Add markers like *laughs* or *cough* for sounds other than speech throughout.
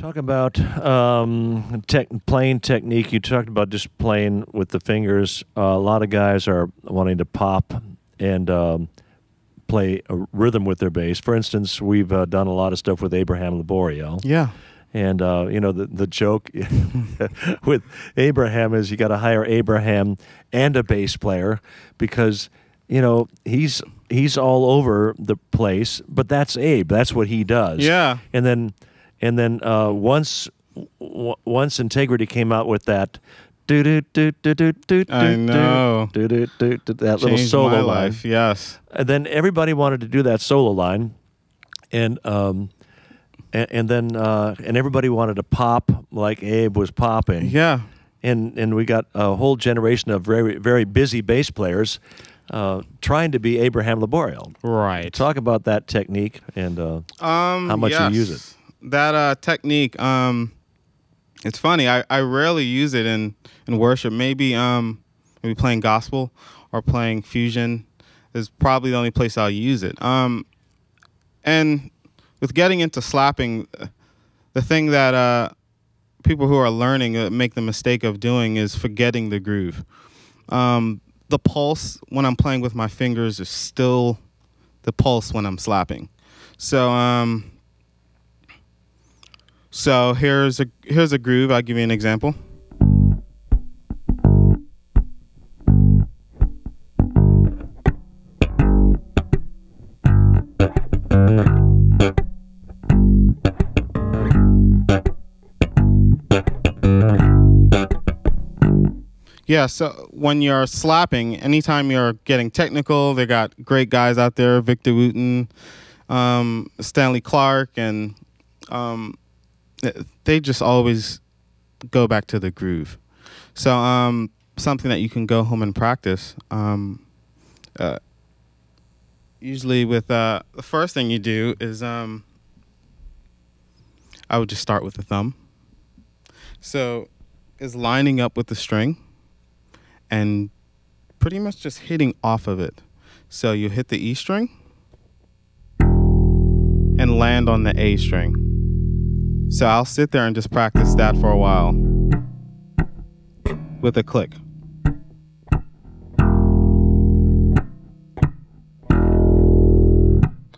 Talk about um, tech, playing technique. You talked about just playing with the fingers. Uh, a lot of guys are wanting to pop and um, play a rhythm with their bass. For instance, we've uh, done a lot of stuff with Abraham Laboriel. Yeah. And uh, you know the the joke *laughs* with Abraham is you got to hire Abraham and a bass player because you know he's he's all over the place, but that's Abe. That's what he does. Yeah. And then and then uh, once w- once Integrity came out with that. Do do do do do do I know. do do do do that little solo my line. Yes. And then everybody wanted to do that solo line, and um, and, and then uh, and everybody wanted to pop like Abe was popping. Yeah. And and we got a whole generation of very very busy bass players uh, trying to be Abraham Laboriel. Right. Talk about that technique and uh, Um, how much you use it. That uh, technique. Um, it's funny. I, I rarely use it in, in worship. Maybe um, maybe playing gospel or playing fusion is probably the only place I'll use it. Um, and with getting into slapping, the thing that uh, people who are learning uh, make the mistake of doing is forgetting the groove. Um, the pulse when I'm playing with my fingers is still the pulse when I'm slapping. So um, so here's a here's a groove. I'll give you an example. Yeah, so when you're slapping, anytime you're getting technical, they got great guys out there, Victor Wooten, um, Stanley Clarke, and um, they just always go back to the groove. So um, something that you can go home and practice. Um, uh, usually, with uh, the first thing you do is um, I would just start with the thumb. So is lining up with the string and pretty much just hitting off of it. So you hit the E string and land on the A string. So I'll sit there and just practice that for a while with a click.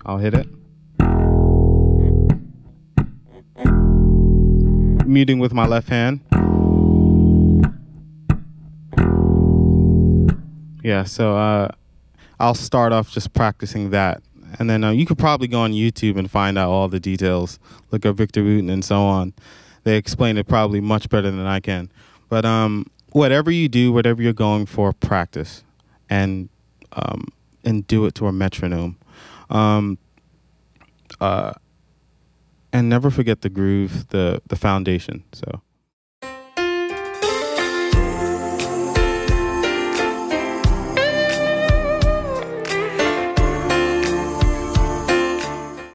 I'll hit it. Muting with my left hand. Yeah, so uh, I'll start off just practicing that. And then uh, you could probably go on YouTube and find out all the details. Look up Victor Wooten and so on. They explain it probably much better than I can. But um, whatever you do, whatever you're going for, practice and um, and do it to a metronome. Um, uh, and never forget the groove, the the foundation. So.